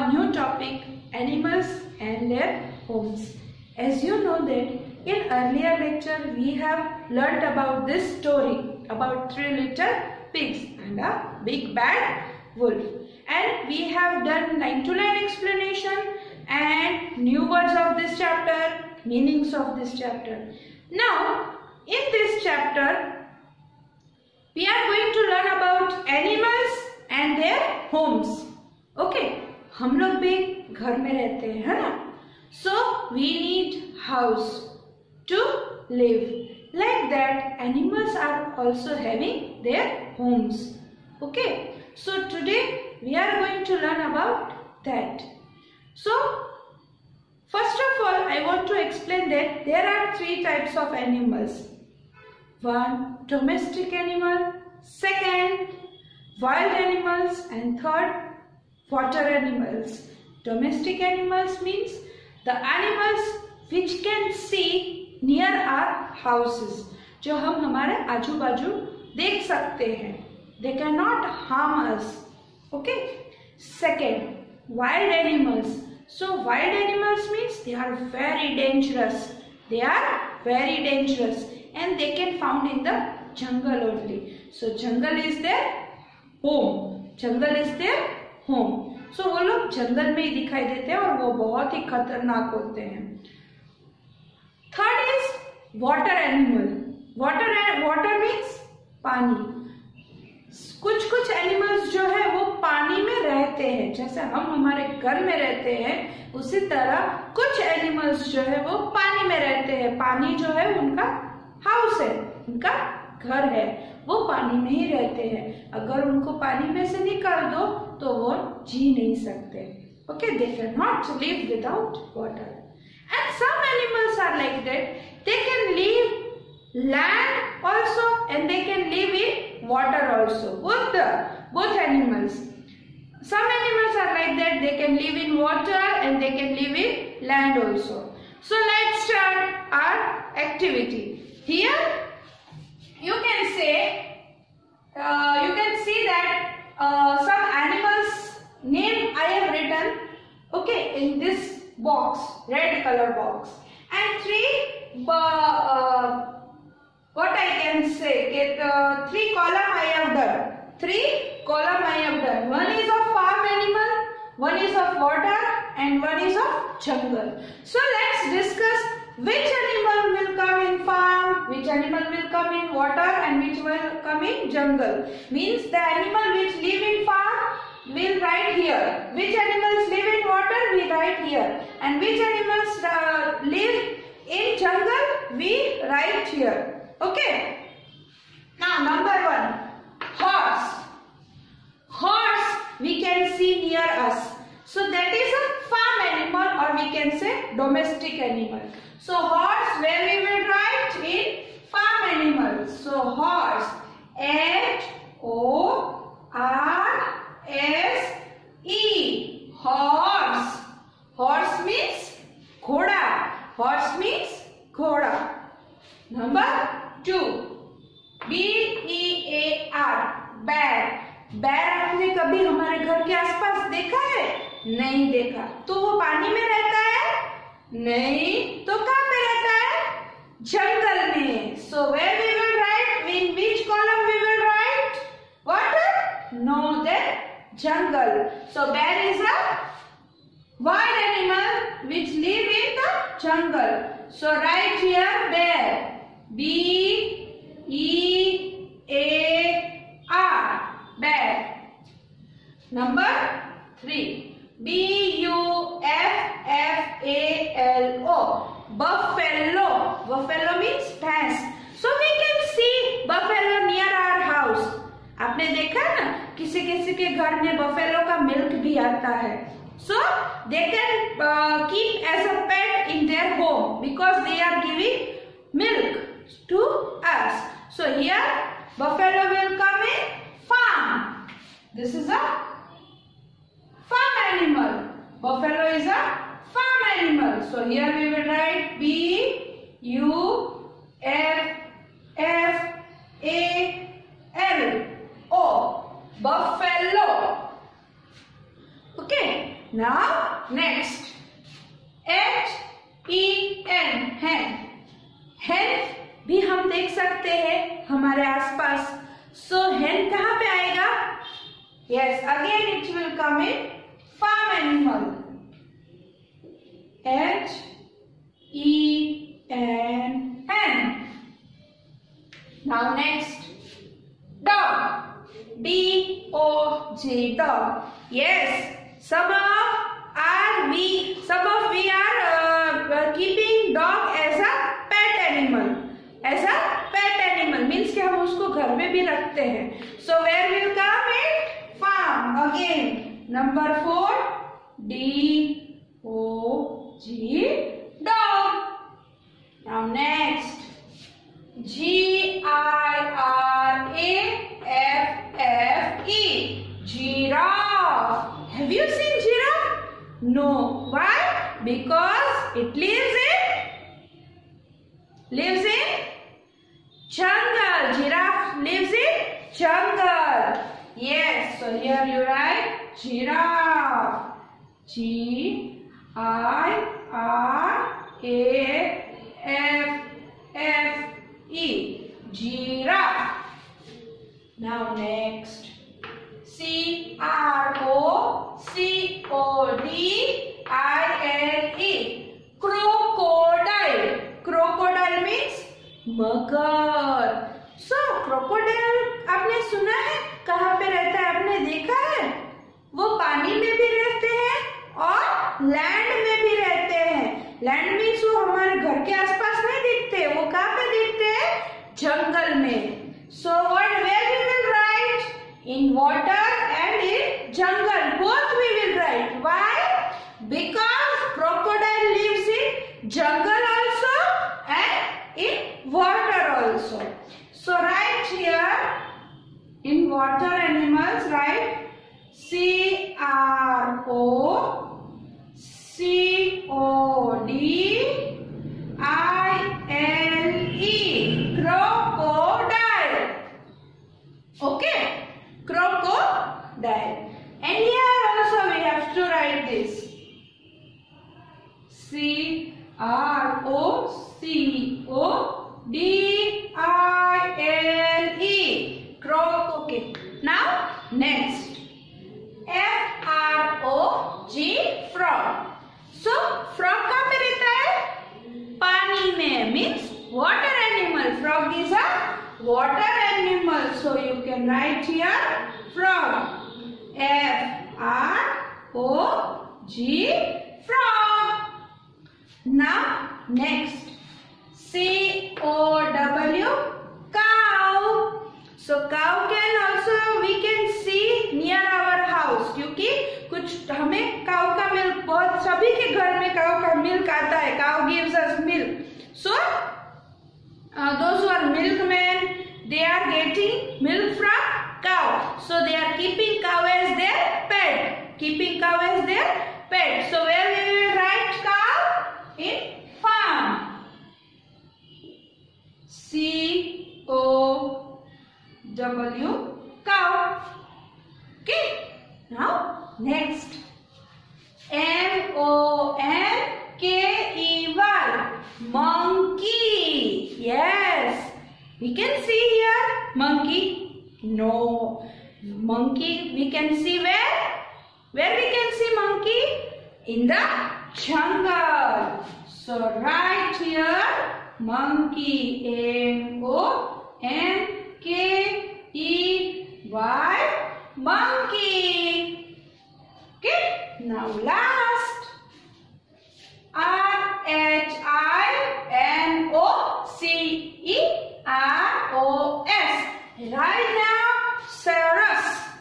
a new topic animals and their homes. As you know that in earlier lecture we have learned about this story about three little pigs and a big bad wolf and we have done line to line explanation and new words of this chapter meanings of this chapter. Now in this chapter we are going to learn about हम लोग भी घर में रहते हैं ना? So we need house to live like that animals are also having their homes okay so today we are going to learn about that so first of all I want to explain that there are three types of animals one domestic animal second wild animals and third water animals. Domestic animals means the animals which can see near our houses. जो हम हमारे आजू बाजू देख सकते हैं they can not harm us okay second wild animals so wild animals means they are very dangerous they are very dangerous and they can found in the jungle only so jungle is their home jungle is their home so, वो लोग जंगल में ही दिखाई देते हैं और वो बहुत ही खतरनाक होते हैं। Third is water animal water water means पानी। कुछ कुछ एनिमल्स जो है, वो पानी में रहते हैं। जैसे हम हमारे घर में रहते हैं, उसी तरह कुछ एनिमल्स जो है, वो पानी में रहते हैं। पानी जो है, उनका हाउस है, उनका घर है। वो पानी में ही रहते हैं। अगर उनको पानी में से निकाल दो तो वो जी नहीं सकते। Okay they can not live without water and some animals are like that they can live land also and they can live in water also both both animals some animals are like that they can live in water and they can live in land also so let start our activity here you can see you can see that uh, some animals name i have written okay in this box red color box and three uh, what I can say, get uh, three column I have done. Three column I have done. One is of farm animal, one is of water and one is of jungle. So let's discuss which animal will come in farm, which animal will come in water and which will come in jungle. Means the animal which live in farm will write here. Which animals live in water we write here. And which animals uh, live in jungle we write here. Okay. Now number one, horse. Horse we can see near us. So that is a farm animal or we can say domestic animal. So horse where we will write in farm animals. So horse H O R S E horse. Horse means ghoda. Horse means ghoda. Number two B E A R bear bear आपने कभी हमारे घर के आसपास देखा है नहीं देखा तो वो पानी में रहता है नहीं तो कहाँ पे रहता है जंगल में। So where we will write in which column we will write what no they jungle so bear is a wild animal which live in the jungle so write here bear B they can uh, keep as a pet in their home because they are giving milk to us. So here buffalo will come in farm. This is a farm animal. Buffalo is a farm animal. So here we will write B U F yes some of are we some of we are uh, keeping dog as a pet animal as a pet animal means कि हम उसको घर में भी रखते हैं so where will come it farm again number four D O G dog now next G no. Why? Because it lives in lives in jungle giraffe lives in jungle yes. So here you write giraffe. G i r a f f e. Giraffe. Now next. C r o o d i l e. Crocodile. Crocodile means मगर. सो crocodile आपने सुना है? कहाँ पे रहता है? आपने देखा है? वो पानी में भी रहते हैं और लैंड में भी रहते हैं. लैंड मीन्स वो हमारे घर के आसपास नहीं दिखते. वो कहाँ पे दिखते हैं? जंगल में. So what where we will write in water water animals right? C R O C O D I L E crocodile. Okay, crocodile. And here also we have to write this C R O C O D I L. Now next. F R O G frog. So frog कहाँ पे रहता है पानी में means water animal. Frog is a water animal. So you can write here frog. F R O G frog. Now next C O W so cow can also we can see near our house क्योंकि कुछ हमें cow का milk बहुत सभी के घर में cow का मिल्क आता है। Cow gives us milk so though are milk man they are getting milk from cow so they are keeping cow as their pet keeping cow as their pet. So, where W cow. Okay. Now next M O N K E Y monkey. Yes. We can see here monkey. No. Monkey we can see where? Where we can see monkey? In the jungle. So right here monkey M O N K E Y monkey. Okay, now last R H I N O C E R O S Rhinoceros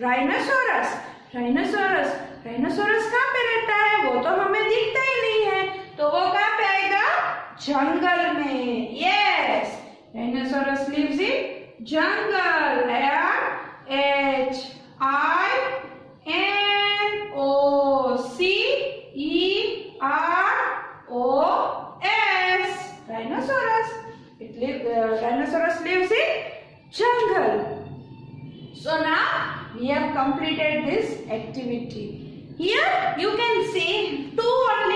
Rhinoceros Rhinoceros Rhinoceros कहाँ पे रहता है वो तो हमें दिखता ही नहीं है तो वो कहाँ पे आएगा जंगल में yes Rhinoceros lives in jungle R H I N O C E R O S Rhinoceros. It live, uh, rhinoceros lives in jungle. So now we have completed this activity. Here you can see two only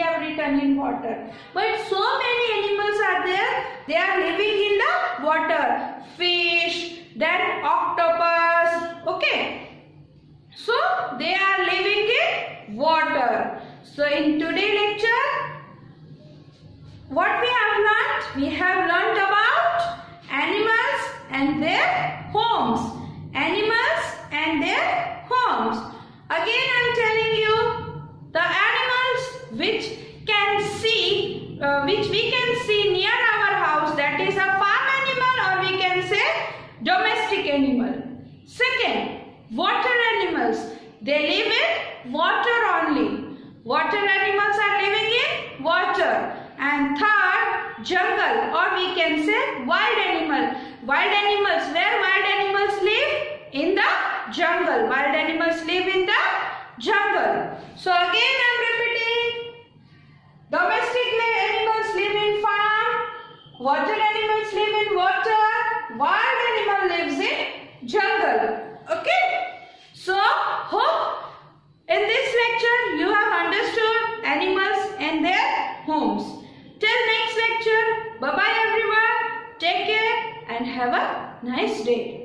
have written in water. But so many animals are there. They are living in the water. Fish, then octopus. Okay. So they are living in water. So in today lecture, what we have learnt? We have learnt about animals and their homes. Animals and their homes. Again I am telling you the animals which can see, uh, which we can see near our house that is a farm animal or we can say domestic animal. Second, water animals. They live in water only. Water animals are living in water. And third, jungle or we can say wild animal. Wild animals, where wild animals live? In the jungle. Wild animals live in the jungle. So again I am repeating. Domestic animals live in farm. Water animals live in water. Wild animal lives in jungle. Okay. So hope in this lecture you have understood animals and their homes. Till next lecture, bye bye everyone. Take care and have a nice day.